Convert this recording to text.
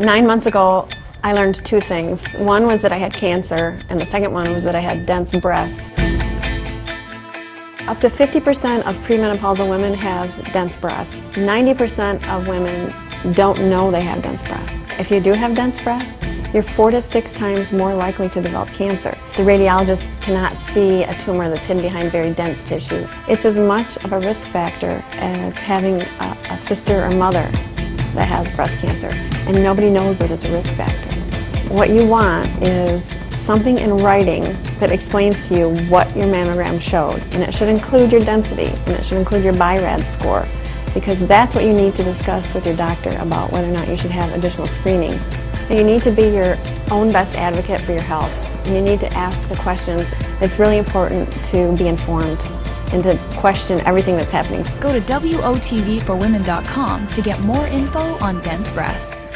Nine months ago, I learned two things. One was that I had cancer, and the second one was that I had dense breasts. Up to 50% of premenopausal women have dense breasts. 90% of women don't know they have dense breasts. If you do have dense breasts, you're four to six times more likely to develop cancer. The radiologist cannot see a tumor that's hidden behind very dense tissue. It's as much of a risk factor as having a, a sister or mother that has breast cancer, and nobody knows that it's a risk factor. What you want is something in writing that explains to you what your mammogram showed, and it should include your density, and it should include your BI-RADS score, because that's what you need to discuss with your doctor about whether or not you should have additional screening. You need to be your own best advocate for your health. And you need to ask the questions. It's really important to be informed and to question everything that's happening. Go to WOTVforwomen.com to get more info on dense breasts.